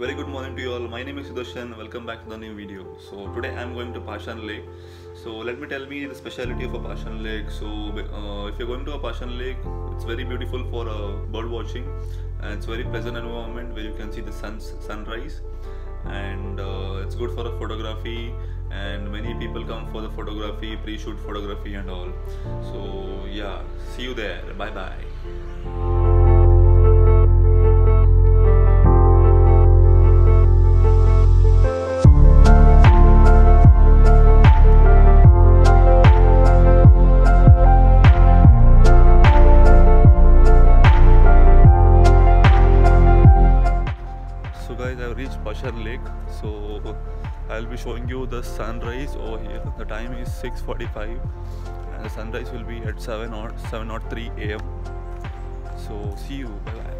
very good morning to you all. My name is Sudarshan. Welcome back to the new video. So today I'm going to Pashan Lake. So let me tell me the speciality of a Pashan Lake. So uh, if you're going to a Pashan Lake, it's very beautiful for uh, bird watching, and it's very pleasant environment where you can see the sun's sunrise, and uh, it's good for a photography. And many people come for the photography, pre-shoot photography, and all. So yeah, see you there. Bye bye. Bashar lake. So i'll be showing you the sunrise over here. The time is 6:45 and the sunrise will be at 7 or 7:03 am so see you. Bye bye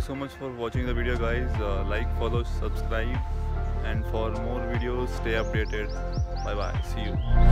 so much for watching the video guys. Uh, like follow subscribe and for more videos stay updated. Bye bye see you